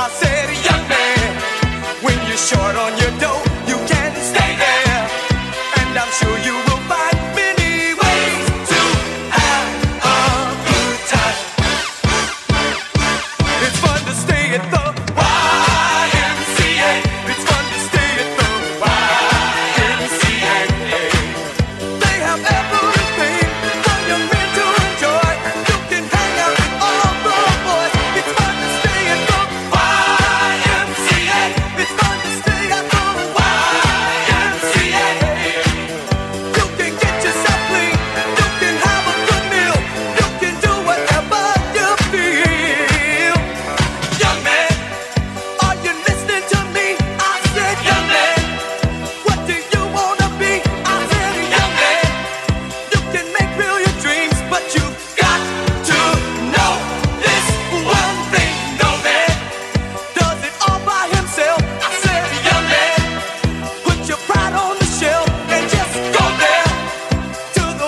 I said, young man, when you're short on your dough.